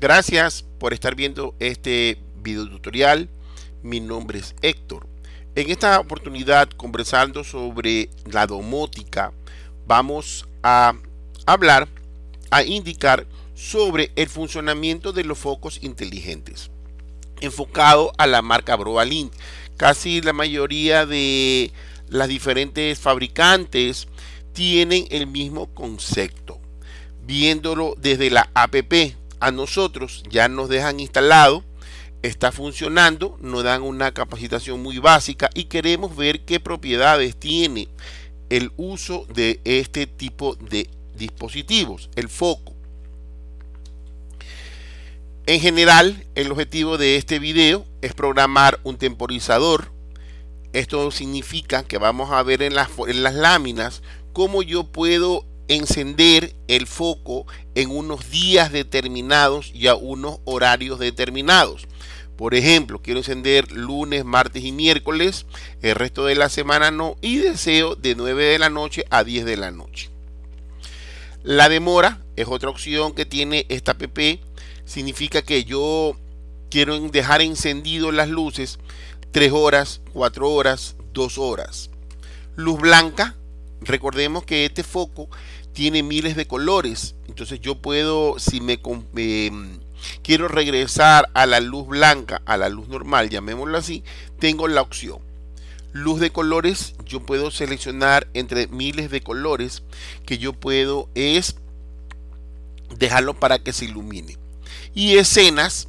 Gracias por estar viendo este video tutorial. Mi nombre es Héctor. En esta oportunidad, conversando sobre la domótica, vamos a hablar, a indicar sobre el funcionamiento de los focos inteligentes, enfocado a la marca Broalink. Casi la mayoría de las diferentes fabricantes tienen el mismo concepto. Viéndolo desde la APP, a nosotros ya nos dejan instalado, está funcionando, nos dan una capacitación muy básica y queremos ver qué propiedades tiene el uso de este tipo de dispositivos, el foco. En general, el objetivo de este video es programar un temporizador. Esto significa que vamos a ver en las, en las láminas cómo yo puedo encender el foco en unos días determinados y a unos horarios determinados. Por ejemplo, quiero encender lunes, martes y miércoles, el resto de la semana no, y deseo de 9 de la noche a 10 de la noche. La demora es otra opción que tiene esta app. Significa que yo quiero dejar encendido las luces 3 horas, 4 horas, 2 horas. Luz blanca, recordemos que este foco tiene miles de colores. Entonces yo puedo, si me em, quiero regresar a la luz blanca, a la luz normal, llamémoslo así, tengo la opción. Luz de colores, yo puedo seleccionar entre miles de colores que yo puedo es dejarlo para que se ilumine. Y escenas,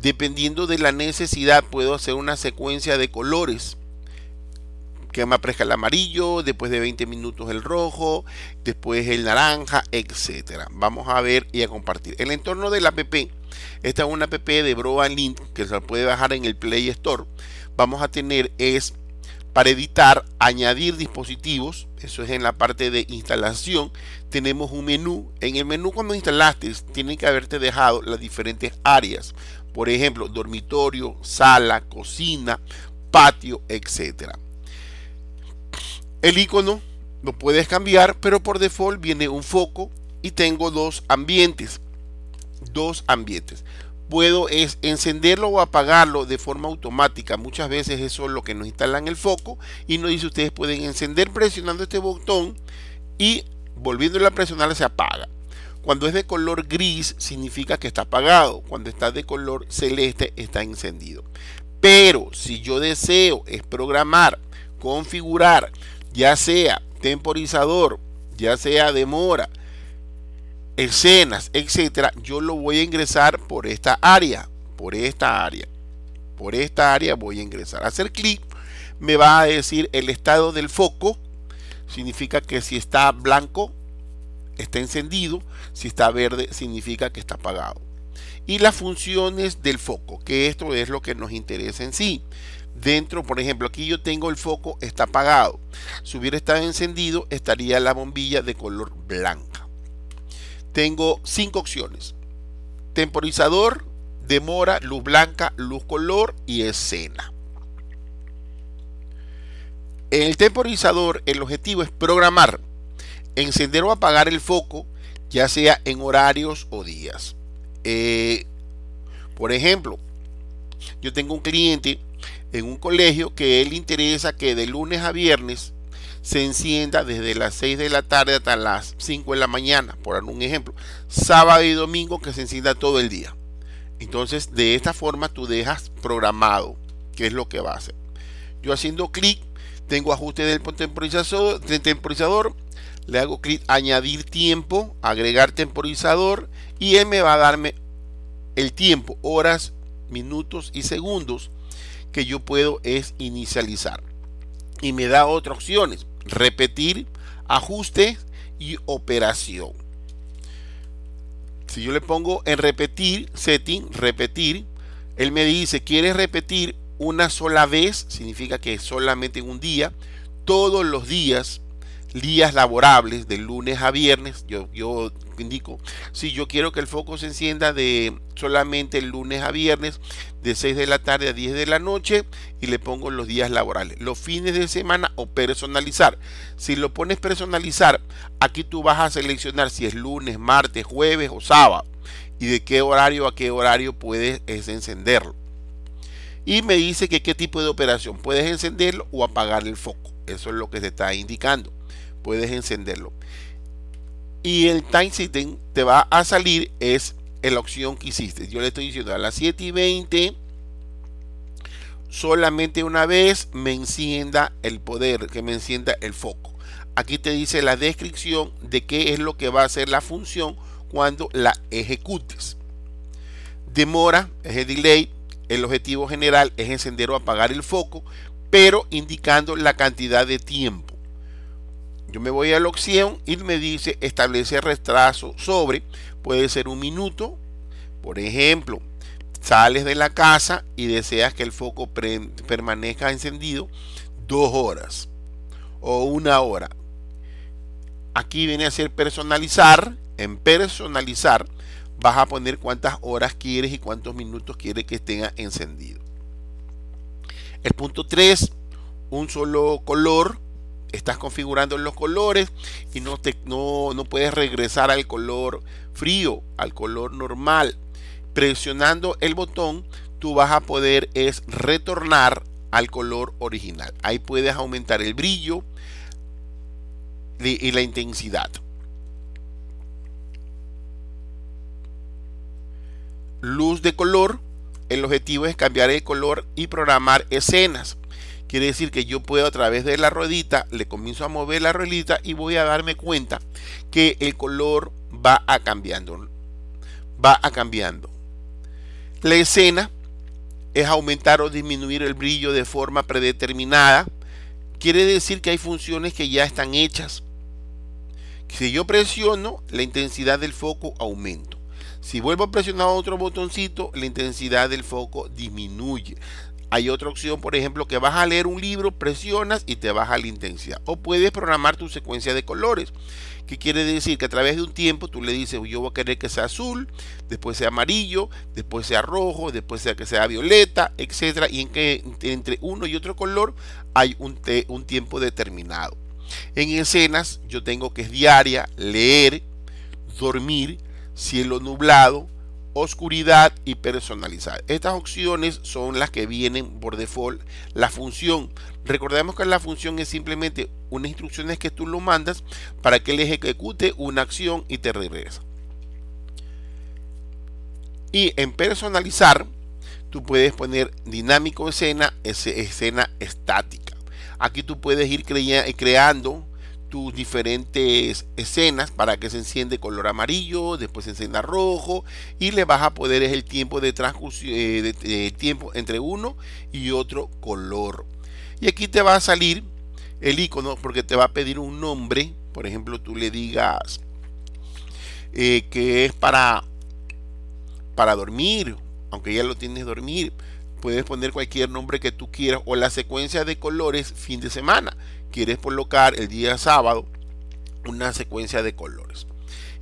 dependiendo de la necesidad, puedo hacer una secuencia de colores que me aparezca el amarillo, después de 20 minutos el rojo, después el naranja, etcétera. Vamos a ver y a compartir. El entorno de la app, esta es una app de Broadlink que se puede bajar en el Play Store. Vamos a tener es para editar, añadir dispositivos, eso es en la parte de instalación, tenemos un menú. En el menú cuando instalaste, tiene que haberte dejado las diferentes áreas. Por ejemplo, dormitorio, sala, cocina, patio, etcétera. El icono lo puedes cambiar, pero por default viene un foco y tengo dos ambientes. Dos ambientes. Puedo es encenderlo o apagarlo de forma automática. Muchas veces eso es lo que nos instalan el foco y nos dice ustedes pueden encender presionando este botón y volviéndolo a presionar se apaga. Cuando es de color gris significa que está apagado. Cuando está de color celeste está encendido. Pero si yo deseo es programar, configurar ya sea temporizador, ya sea demora, escenas, etcétera, yo lo voy a ingresar por esta área, por esta área, por esta área voy a ingresar. Hacer clic me va a decir el estado del foco, significa que si está blanco está encendido, si está verde significa que está apagado. Y las funciones del foco, que esto es lo que nos interesa en sí. Dentro, por ejemplo, aquí yo tengo el foco, está apagado. Si hubiera estado encendido, estaría la bombilla de color blanca. Tengo cinco opciones. Temporizador, demora, luz blanca, luz color y escena. En el temporizador, el objetivo es programar, encender o apagar el foco, ya sea en horarios o días. Eh, por ejemplo, yo tengo un cliente en un colegio que él interesa que de lunes a viernes se encienda desde las 6 de la tarde hasta las 5 de la mañana, por un ejemplo. Sábado y domingo que se encienda todo el día. Entonces, de esta forma tú dejas programado qué es lo que va a hacer. Yo haciendo clic, tengo ajuste del temporizador, del temporizador le hago clic añadir tiempo, agregar temporizador y él me va a darme el tiempo, horas, minutos y segundos que yo puedo es inicializar. Y me da otras opciones. Repetir, ajuste y operación. Si yo le pongo en repetir, setting, repetir, él me dice, ¿quieres repetir una sola vez? Significa que solamente un día, todos los días, días laborables, de lunes a viernes. Yo, yo indico, si yo quiero que el foco se encienda de solamente el lunes a viernes, de 6 de la tarde a 10 de la noche, y le pongo los días laborales, los fines de semana o personalizar. Si lo pones personalizar, aquí tú vas a seleccionar si es lunes, martes, jueves o sábado. y de qué horario a qué horario puedes encenderlo. Y me dice que qué tipo de operación puedes encenderlo o apagar el foco. Eso es lo que te está indicando. Puedes encenderlo. Y el time setting te va a salir es la opción que hiciste. Yo le estoy diciendo a las 7 y 20 solamente una vez me encienda el poder, que me encienda el foco. Aquí te dice la descripción de qué es lo que va a hacer la función cuando la ejecutes. Demora es el delay. El objetivo general es encender o apagar el foco, pero indicando la cantidad de tiempo. Yo me voy a la opción y me dice establece retraso sobre, puede ser un minuto. Por ejemplo, sales de la casa y deseas que el foco permanezca encendido dos horas o una hora. Aquí viene a ser personalizar. En personalizar vas a poner cuántas horas quieres y cuántos minutos quieres que tenga encendido. El punto 3, un solo color. Estás configurando los colores y no, te, no, no puedes regresar al color frío, al color normal. Presionando el botón, tú vas a poder es retornar al color original. Ahí puedes aumentar el brillo y la intensidad. Luz de color. El objetivo es cambiar el color y programar escenas. Quiere decir que yo puedo a través de la ruedita, le comienzo a mover la ruedita y voy a darme cuenta que el color va a cambiando. Va a cambiando. La escena es aumentar o disminuir el brillo de forma predeterminada. Quiere decir que hay funciones que ya están hechas. Si yo presiono, la intensidad del foco aumenta. Si vuelvo a presionar otro botoncito, la intensidad del foco disminuye. Hay otra opción, por ejemplo, que vas a leer un libro, presionas y te baja la intensidad. O puedes programar tu secuencia de colores. ¿Qué quiere decir? Que a través de un tiempo tú le dices, yo voy a querer que sea azul, después sea amarillo, después sea rojo, después sea que sea violeta, etcétera, y en que entre uno y otro color hay un tiempo determinado. En escenas yo tengo que es diaria, leer, dormir, cielo nublado, oscuridad y personalizar. Estas opciones son las que vienen por default. La función, recordemos que la función es simplemente unas instrucciones que tú lo mandas para que él ejecute una acción y te regresa. Y en personalizar, tú puedes poner dinámico escena, escena estática. Aquí tú puedes ir creando tus diferentes escenas para que se enciende color amarillo, después se encienda rojo y le vas a poder el tiempo de transcursión eh, de, tiempo entre uno y otro color. Y aquí te va a salir el icono porque te va a pedir un nombre, por ejemplo, tú le digas eh, que es para para dormir, aunque ya lo tienes dormir, puedes poner cualquier nombre que tú quieras o la secuencia de colores fin de semana quieres colocar el día sábado una secuencia de colores.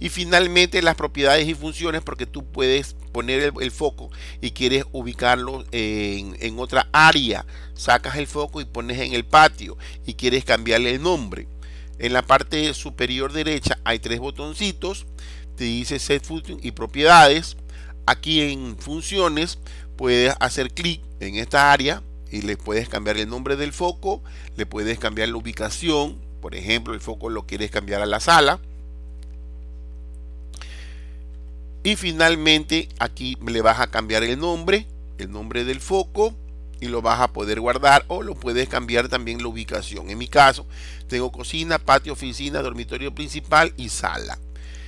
Y finalmente las propiedades y funciones porque tú puedes poner el, foco y quieres ubicarlo en, en, otra área. Sacas el foco y pones en el patio y quieres cambiarle el nombre. En la parte superior derecha hay tres botoncitos. Te dice Set Function y propiedades. Aquí en funciones puedes hacer clic en esta área y le puedes cambiar el nombre del foco, le puedes cambiar la ubicación, por ejemplo, el foco lo quieres cambiar a la sala. Y finalmente aquí le vas a cambiar el nombre, el nombre del foco y lo vas a poder guardar o lo puedes cambiar también la ubicación. En mi caso, tengo cocina, patio, oficina, dormitorio principal y sala.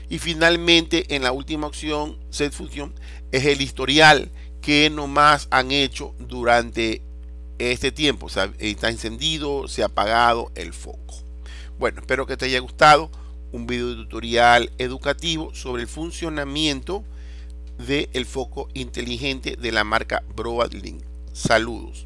Y finalmente, en la última opción, set función, es el historial que nomás han hecho durante este tiempo. está encendido, se ha apagado el foco. Bueno, espero que te haya gustado un video tutorial educativo sobre el funcionamiento del foco inteligente de la marca Broadlink. Saludos.